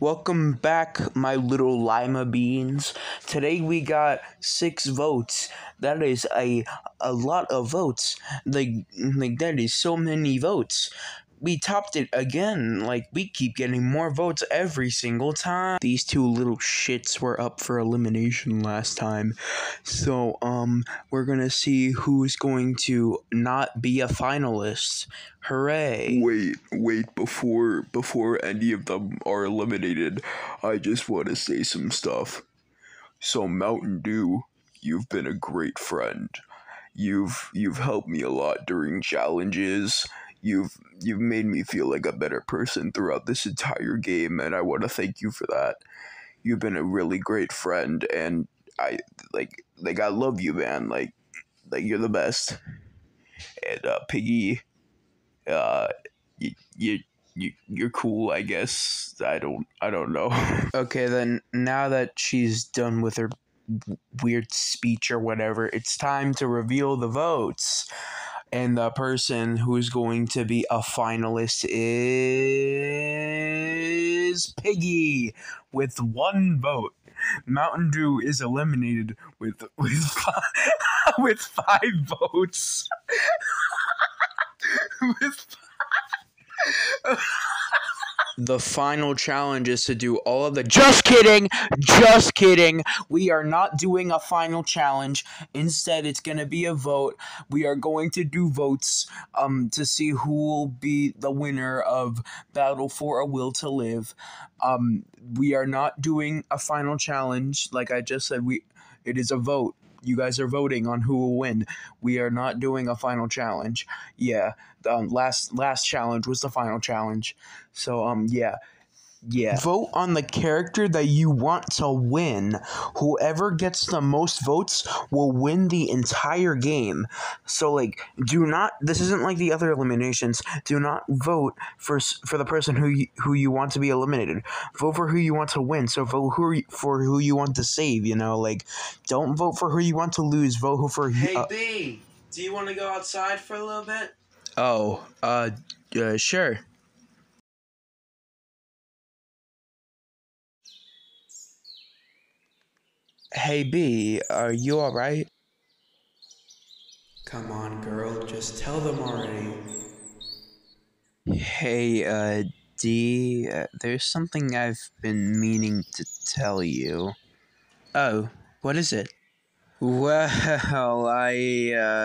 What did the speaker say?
Welcome back, my little lima beans. Today we got six votes. That is a a lot of votes. Like like that is so many votes. We topped it again. Like we keep getting more votes every single time. These two little shits were up for elimination last time. So um we're gonna see who's going to not be a finalist. Hooray. Wait, wait, before before any of them are eliminated, I just want to say some stuff. So Mountain Dew, you've been a great friend. You've you've helped me a lot during challenges. You've you've made me feel like a better person throughout this entire game and I want to thank you for that. You've been a really great friend and I like like I love you, man. Like like you're the best. And uh Piggy uh you, you you you're cool i guess i don't i don't know Okay, then now that she's done with her weird speech or whatever, it's time to reveal the votes. And the person who's going to be a finalist is Piggy with one vote. Mountain Dew is eliminated with with five, with five votes. with the final challenge is to do all of the just kidding. Just kidding. We are not doing a final challenge. Instead it's to be a vote. We are going to do votes um to see who will be the winner of battle for a will to live. Um we are not doing a final challenge. Like i just said we it is a vote you guys are voting on who will win we are not doing a final challenge yeah um, last last challenge was the final challenge. So um yeah. Yeah. Vote on the character that you want to win. Whoever gets the most votes will win the entire game. So like do not this isn't like the other eliminations. Do not vote for for the person who you, who you want to be eliminated. Vote for who you want to win. So vote who you- for who you want to save, you know? Like don't vote for who you want to lose. Vote who for Hey uh, B, do you want to go outside for a little bit? Oh, uh, uh sure. Hey B, are you alright? Come on, girl, just tell them already. Hey, uh, D, uh, there's something I've been meaning to tell you. Oh, what is it? Well, I, uh.